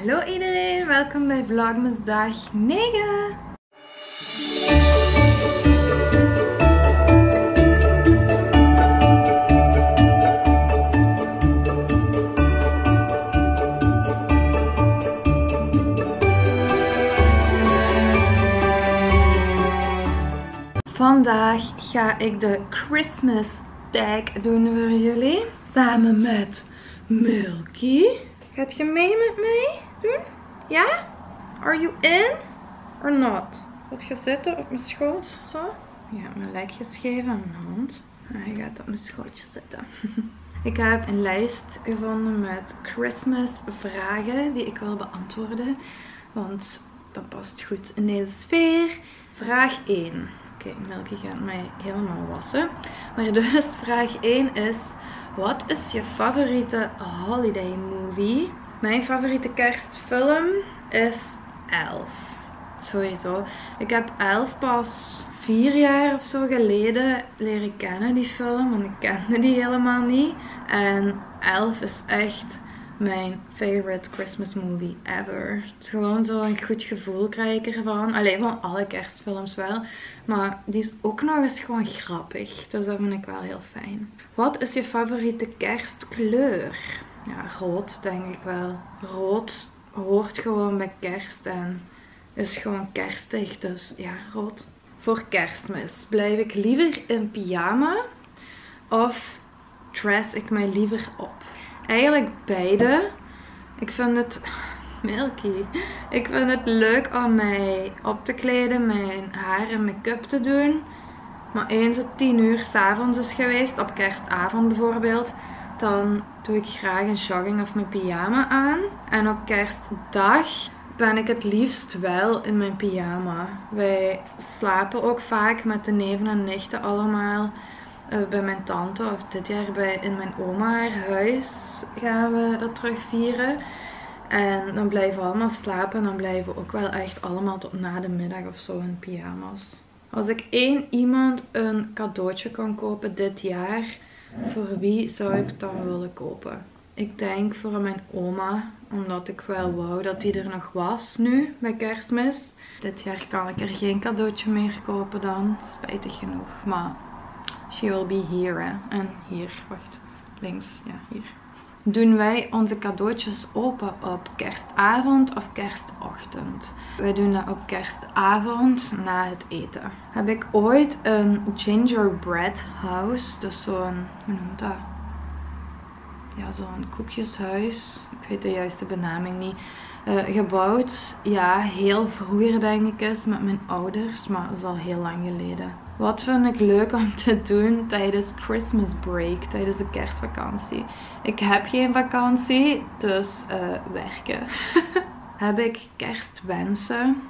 Hallo iedereen, welkom bij Vlogmas dag 9. Vandaag ga ik de Christmas tag doen voor jullie. Samen met Milky. Gaat je mee met mij doen? Ja? Are you in? Or not? Wat zitten op mijn schoot? Zo? Ja, mijn lekjes geven aan mijn hand. Hij gaat op mijn schootje zitten. ik heb een lijst gevonden met Christmas vragen die ik wil beantwoorden. Want dat past goed in deze sfeer. Vraag 1. Oké, Melky gaat mij helemaal wassen. Maar dus vraag 1 is... Wat is je favoriete holiday movie? Mijn favoriete kerstfilm is Elf. Sowieso. Ik heb Elf pas vier jaar of zo geleden leren kennen, die film. Want ik kende die helemaal niet. En Elf is echt mijn favorite Christmas movie ever. Het is gewoon zo'n goed gevoel krijg ik ervan. Alleen van alle kerstfilms wel. Maar die is ook nog eens gewoon grappig. Dus dat vind ik wel heel fijn. Wat is je favoriete kerstkleur? Ja, rood denk ik wel. Rood hoort gewoon bij kerst en is gewoon kerstig. Dus ja, rood. Voor kerstmis blijf ik liever in pyjama of dress ik mij liever op? Eigenlijk beide. Ik vind het... Milky. Ik vind het leuk om mij op te kleden, mijn haar en make-up te doen. Maar eens het 10 uur s'avonds is geweest, op kerstavond bijvoorbeeld, dan doe ik graag een jogging of mijn pyjama aan. En op kerstdag ben ik het liefst wel in mijn pyjama. Wij slapen ook vaak met de neven en nichten allemaal uh, bij mijn tante. Of dit jaar bij, in mijn oma huis gaan we dat terug vieren. En dan blijven we allemaal slapen. En dan blijven we ook wel echt allemaal tot na de middag of zo in pyjama's. Als ik één iemand een cadeautje kan kopen dit jaar, voor wie zou ik dan willen kopen? Ik denk voor mijn oma, omdat ik wel wou dat die er nog was nu bij kerstmis. Dit jaar kan ik er geen cadeautje meer kopen dan, spijtig genoeg. Maar she will be here. En hier, wacht, links, ja hier doen wij onze cadeautjes open op kerstavond of kerstochtend. Wij doen dat op kerstavond na het eten. Heb ik ooit een gingerbread house, dus zo'n, hoe noemt dat? Ja, zo'n koekjeshuis. Ik weet de juiste benaming niet. Uh, gebouwd, ja, heel vroeger denk ik is met mijn ouders, maar dat is al heel lang geleden. Wat vind ik leuk om te doen tijdens Christmas break, tijdens de kerstvakantie? Ik heb geen vakantie, dus uh, werken. heb ik kerstwensen?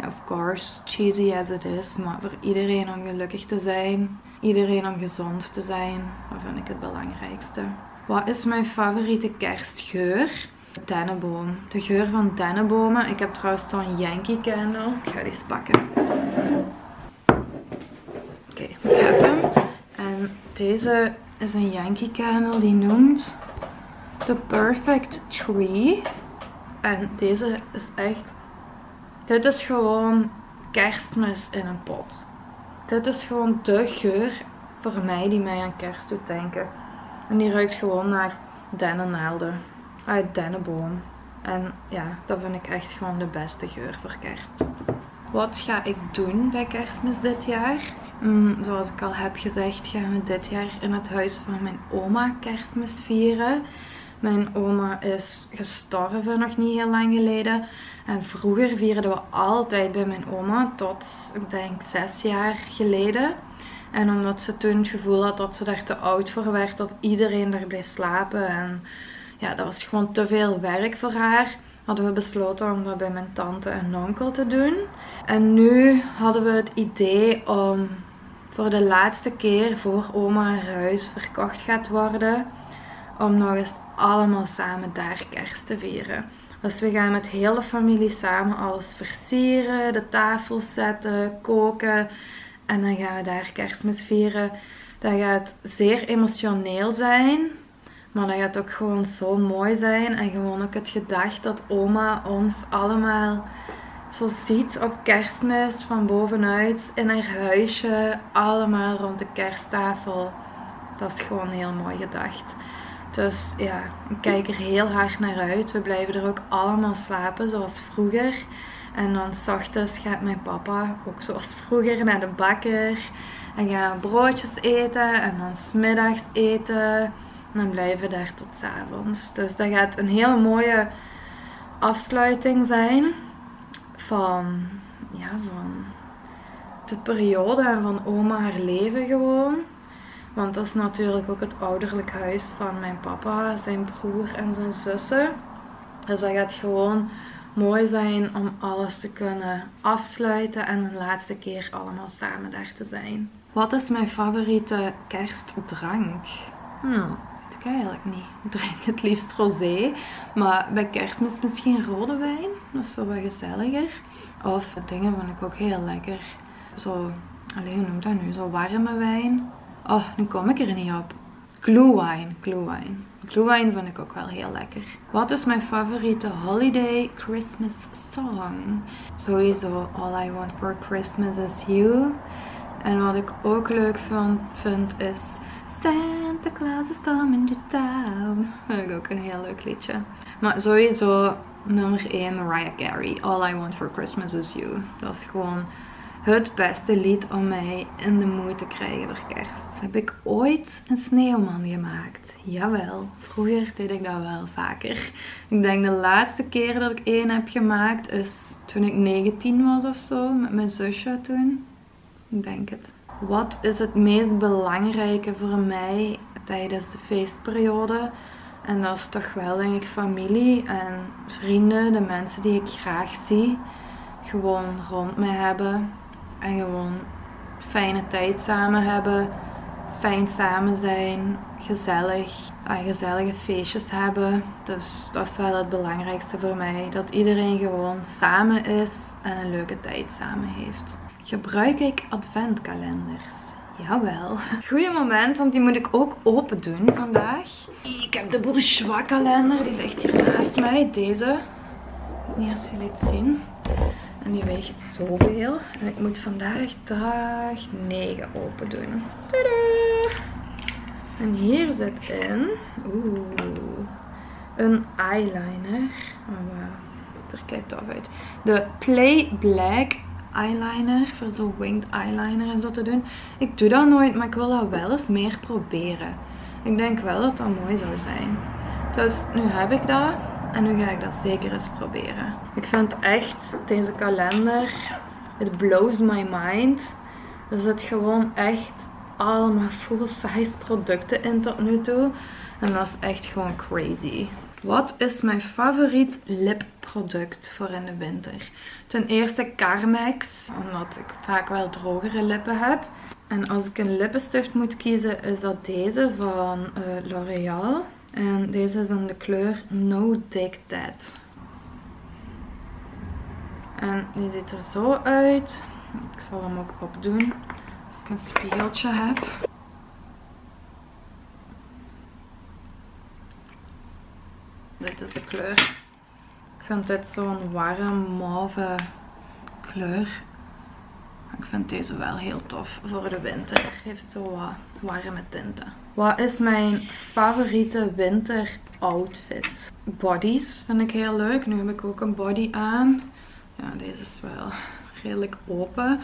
Ja, of course, cheesy as it is, maar voor iedereen om gelukkig te zijn, iedereen om gezond te zijn, dat vind ik het belangrijkste. Wat is mijn favoriete kerstgeur? Dennenboom. De geur van dennenbomen. Ik heb trouwens zo'n Yankee candle. Ik ga die eens pakken. Oké, ik heb hem. En deze is een Yankee candle die noemt The Perfect Tree. En deze is echt... Dit is gewoon kerstmis in een pot. Dit is gewoon de geur voor mij die mij aan kerst doet denken. En die ruikt gewoon naar dennennaalden uit dennenboom. En ja, dat vind ik echt gewoon de beste geur voor kerst. Wat ga ik doen bij kerstmis dit jaar? Mm, zoals ik al heb gezegd, gaan we dit jaar in het huis van mijn oma kerstmis vieren. Mijn oma is gestorven nog niet heel lang geleden. En vroeger vierden we altijd bij mijn oma tot, ik denk, zes jaar geleden. En omdat ze toen het gevoel had dat ze daar te oud voor werd, dat iedereen daar bleef slapen. En ja, dat was gewoon te veel werk voor haar. Hadden we besloten om dat bij mijn tante en onkel te doen. En nu hadden we het idee om voor de laatste keer voor oma haar huis verkocht gaat worden. Om nog eens allemaal samen daar kerst te vieren. Dus we gaan met hele familie samen alles versieren, de tafel zetten, koken. En dan gaan we daar kerstmis vieren. Dat gaat zeer emotioneel zijn. Maar dat gaat ook gewoon zo mooi zijn. En gewoon ook het gedacht dat oma ons allemaal zo ziet op kerstmis van bovenuit in haar huisje. Allemaal rond de kersttafel. Dat is gewoon heel mooi gedacht. Dus ja, ik kijk er heel hard naar uit. We blijven er ook allemaal slapen zoals vroeger. En dan s ochtends gaat mijn papa, ook zoals vroeger, naar de bakker. En gaan broodjes eten en dan smiddags eten. En dan blijven we daar tot avonds. Dus dat gaat een hele mooie afsluiting zijn van, ja, van de periode en van oma haar leven gewoon. Want dat is natuurlijk ook het ouderlijk huis van mijn papa, zijn broer en zijn zussen. Dus dat gaat gewoon mooi zijn om alles te kunnen afsluiten en een laatste keer allemaal samen daar te zijn. Wat is mijn favoriete kerstdrank? Hmm, ik eigenlijk niet. Ik drink het liefst rosé. Maar bij kerstmis misschien rode wijn. Dat is zo wat gezelliger. Of dingen vind ik ook heel lekker. Zo, alleen hoe noemt dat nu? Zo warme wijn. Oh, nu kom ik er niet op. Glühwein, glühwein. Glühwein vind ik ook wel heel lekker. Wat is mijn favoriete holiday Christmas song? Sowieso All I Want for Christmas is You. En wat ik ook leuk vind, vind is Santa Claus is coming to town. Vind ik ook een heel leuk liedje. Maar sowieso nummer 1 Mariah Carey. All I Want for Christmas is You. Dat is gewoon het beste lied om mij in de moed te krijgen voor kerst. Heb ik ooit een sneeuwman gemaakt? Jawel, vroeger deed ik dat wel vaker. Ik denk de laatste keer dat ik één heb gemaakt is toen ik 19 was of zo, met mijn zusje toen. Ik denk het. Wat is het meest belangrijke voor mij tijdens de feestperiode? En dat is toch wel denk ik familie en vrienden, de mensen die ik graag zie. Gewoon rond mij hebben. En gewoon fijne tijd samen hebben. Fijn samen zijn. Gezellig. gezellige feestjes hebben. Dus dat is wel het belangrijkste voor mij. Dat iedereen gewoon samen is en een leuke tijd samen heeft. Gebruik ik adventkalenders? Jawel. Goeie moment, want die moet ik ook open doen vandaag. Ik heb de Bourgeois kalender, die ligt hier naast mij. Deze. Niet als jullie het zien. En die weegt zoveel. En ik moet vandaag dag 9 open doen. Tadaa! En hier zit in... Oeh. Een eyeliner. Oh, wow. Het er kijk tof uit. De Play Black eyeliner. Voor zo'n winged eyeliner en zo te doen. Ik doe dat nooit, maar ik wil dat wel eens meer proberen. Ik denk wel dat dat mooi zou zijn. Dus nu heb ik dat. En nu ga ik dat zeker eens proberen. Ik vind echt deze kalender, it blows my mind. Er zit gewoon echt allemaal full size producten in tot nu toe. En dat is echt gewoon crazy. Wat is mijn favoriet lipproduct voor in de winter? Ten eerste Carmex, omdat ik vaak wel drogere lippen heb. En als ik een lippenstift moet kiezen, is dat deze van uh, L'Oreal. En deze is in de kleur No Take That. En die ziet er zo uit. Ik zal hem ook opdoen ik een spiegeltje heb. Dit is de kleur. Ik vind dit zo'n warm mauve kleur. Ik vind deze wel heel tof voor de winter. Heeft zo wat warme tinten. Wat is mijn favoriete winter outfit? Bodies vind ik heel leuk. Nu heb ik ook een body aan. Ja, deze is wel redelijk open.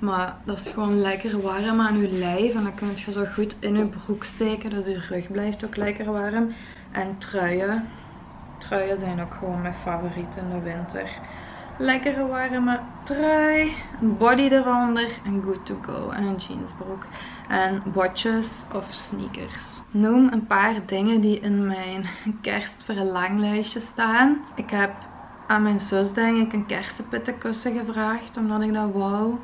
Maar dat is gewoon lekker warm aan je lijf. En dan kun je zo goed in je broek steken. Dus je rug blijft ook lekker warm. En truien. Truien zijn ook gewoon mijn favoriet in de winter lekkere warme trui, een body eronder en good to go. En een jeansbroek en botjes of sneakers. Noem een paar dingen die in mijn kerstverlanglijstje staan. Ik heb aan mijn zus denk ik een kersenpittenkussen gevraagd omdat ik dat wou.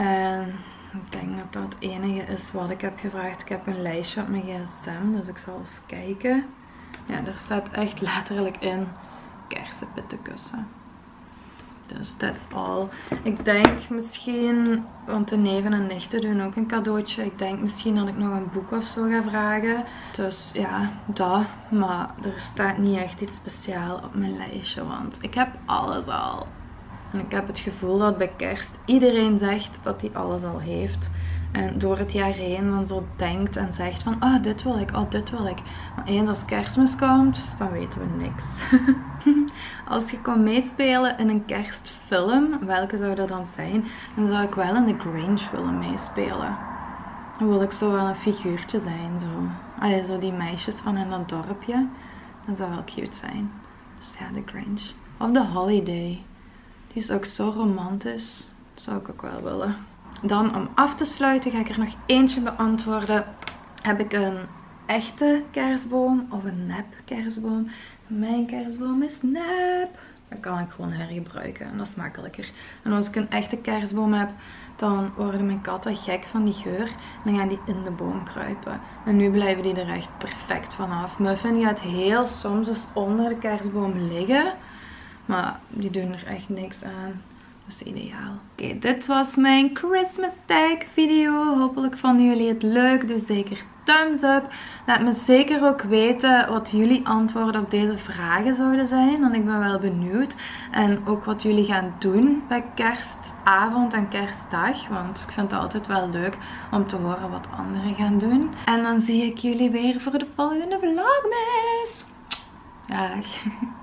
En ik denk dat dat het enige is wat ik heb gevraagd. Ik heb een lijstje op mijn gsm, dus ik zal eens kijken. Ja, er staat echt letterlijk in kersenpittenkussen. Dus that's all. Ik denk misschien, want de neven en nichten doen ook een cadeautje. Ik denk misschien dat ik nog een boek of zo ga vragen. Dus ja, dat. Maar er staat niet echt iets speciaals op mijn lijstje. Want ik heb alles al. En ik heb het gevoel dat bij kerst iedereen zegt dat hij alles al heeft. En door het jaar heen dan zo denkt en zegt van, ah, dit wil ik, oh, dit wil ik. Maar eens als kerstmis komt, dan weten we niks. als je kon meespelen in een kerstfilm, welke zou dat dan zijn? Dan zou ik wel in The Grange willen meespelen. Dan wil ik zo wel een figuurtje zijn, zo. Allee, zo die meisjes van in dat dorpje. Dat zou wel cute zijn. Dus ja, The Grange. Of The Holiday. Die is ook zo romantisch. Dat zou ik ook wel willen. Dan om af te sluiten ga ik er nog eentje beantwoorden. Heb ik een echte kerstboom of een nep kerstboom? Mijn kerstboom is nep. Dan kan ik gewoon hergebruiken en dat is makkelijker. En als ik een echte kerstboom heb, dan worden mijn katten gek van die geur. Dan gaan die in de boom kruipen. En nu blijven die er echt perfect vanaf. Muffin gaat heel soms eens onder de kerstboom liggen. Maar die doen er echt niks aan. Dus ideaal. Oké, dit was mijn Christmas tag video. Hopelijk vonden jullie het leuk. Dus zeker thumbs up. Laat me zeker ook weten wat jullie antwoorden op deze vragen zouden zijn. Want ik ben wel benieuwd. En ook wat jullie gaan doen bij kerstavond en kerstdag. Want ik vind het altijd wel leuk om te horen wat anderen gaan doen. En dan zie ik jullie weer voor de volgende vlogmas. Dag.